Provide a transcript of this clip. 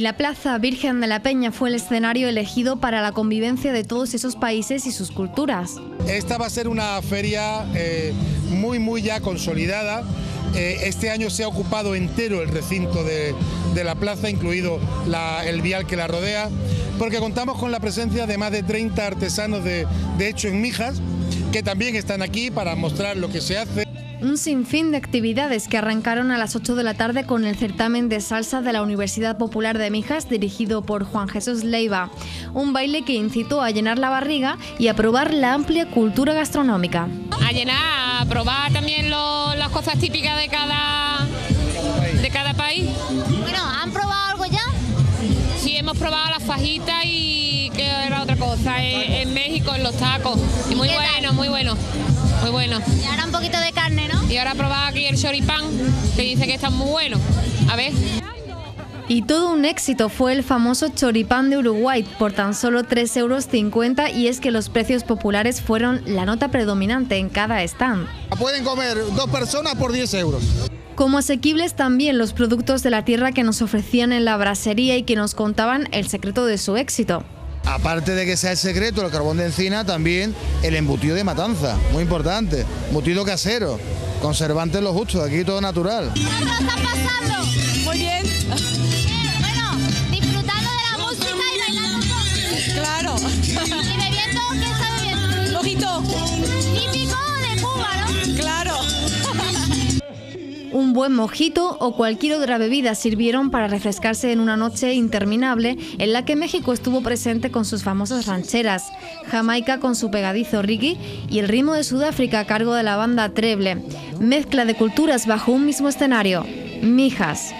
Y la Plaza Virgen de la Peña fue el escenario elegido para la convivencia de todos esos países y sus culturas. Esta va a ser una feria eh, muy, muy ya consolidada. Eh, este año se ha ocupado entero el recinto de, la plaza, incluido el vial que la rodea, porque contamos con la presencia de más de 30 artesanos de, de hecho en Mijas, que también están aquí para mostrar lo que se hace un sinfín de actividades que arrancaron a las 8 de la tarde con el certamen de salsa de la Universidad Popular de Mijas dirigido por Juan Jesús Leiva, un baile que incitó a llenar la barriga y a probar la amplia cultura gastronómica. A llenar, a probar también las cosas típicas de cada, de cada país. Bueno, ¿han probado algo ya? Sí, hemos probado las fajitas Tacos. muy bueno, muy bueno. Muy bueno. Y ahora un poquito de carne, ¿no? Y ahora probado aquí el choripán, que dice que está muy bueno. A ver. Y todo un éxito fue el famoso choripán de Uruguay por tan solo 3,50 euros y es que los precios populares fueron la nota predominante en cada stand. Pueden comer dos personas por 10 euros. Como asequibles también los productos de la tierra que nos ofrecían en la brasería y que nos contaban el secreto de su éxito. Aparte de que sea el secreto, el carbón de encina, también el embutido de matanza, muy importante. Embutido casero, conservante lo justo, aquí todo natural. ¿Cómo está pasando? Muy bien. Bueno, disfrutando de la música y bailando. Claro. ¿Y bebiendo qué está bebiendo? Mojito. Típico Un buen mojito o cualquier otra bebida sirvieron para refrescarse en una noche interminable en la que México estuvo presente con sus famosas rancheras, Jamaica con su pegadizo reggae y el ritmo de Sudáfrica a cargo de la banda Treble. Mezcla de culturas bajo un mismo escenario. Mijas.